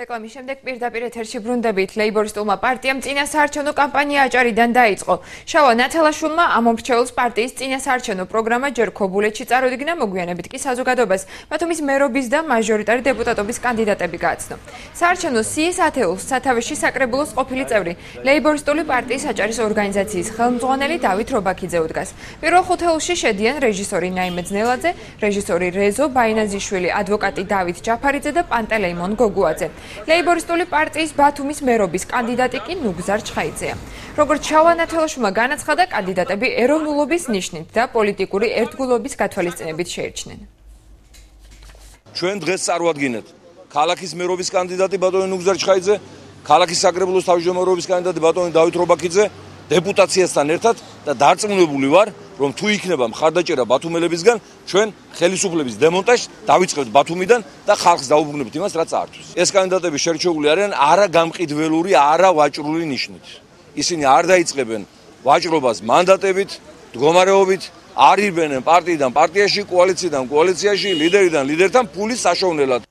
რეკლამის შემდეგ პირდაპირ ეთერში ბრუნდებით ლეიბორისტულმა პარტიამ წინა საარჩევნო კამპანია აჭარიდან დაიწყო. შავა ნათელაშვილმა ამ მომრჩეველს პარტიის წინა საარჩევნო პროგრამა ჯერ ქობულეთში წარუდგინა მოგვიანებით კი საზოგადოებას, მათუმის მერობის და მაჟორიტარი დეპუტატობის კანდიდატები გააცნო. საარჩევნო სიის ათეულს სათავეში საკრებულოს ყოფილი წევრი ლეიბორისტული პარტიის აჭარის ორგანიზაციის ხელმძღვანელი დავით რობაქიძე უდგას. პირველ ხუთეულში შედიან რეჟისორი ნაიმე ძნელაძე, რეჟისორი რეზო ბაინაზიშვილი, ადვოკატი დავით ჯაფარიძე და პანტელეიმონ გოგუაძე. ლეიბორისტული პარტიის ბათუმის მერობის კანდიდატი კი ნუგზარ ჩხაიძეა. როგორც ჩავანათელაშვილმა განაცხადა, კანდიდატები ეროვნულობის ნიშნით და პოლიტიკური ერთგულობის გათვალისწინებით შეირჩნენ. ჩვენ დღეს წარვადგინეთ ქალაქის მერობის კანდიდატი ბატონი ნუგზარ ჩხაიძე, ქალაქის საკრებულოს თავმჯდომარეობის კანდიდატი ბატონი დავით რობაქიძე დეპუტაციასთან ერთად და დარწმუნებული ვარ, რომ თუ იქნება მხარდაჭერა ბათუმელებისგან, ჩვენ ხელისუფლების დემონტაჟს დავიწყებთ ბათუმიდან და ხალხს დაუბრუნებთ იმას, რაც ართვის. ეს კანდიდატები შერჩეული არიან არა გამყიდველური, არა ვაჭრული ნიშნით. ისინი არ დაიწყებენ ვაჭრობას მანდატებით, მდგომარეობით, არ იბენენ პარტიიდან პარტიაში, კოალიციიდან კოალიციაში, ლიდერიდან ლიდერთან ფულის საშოვნელად.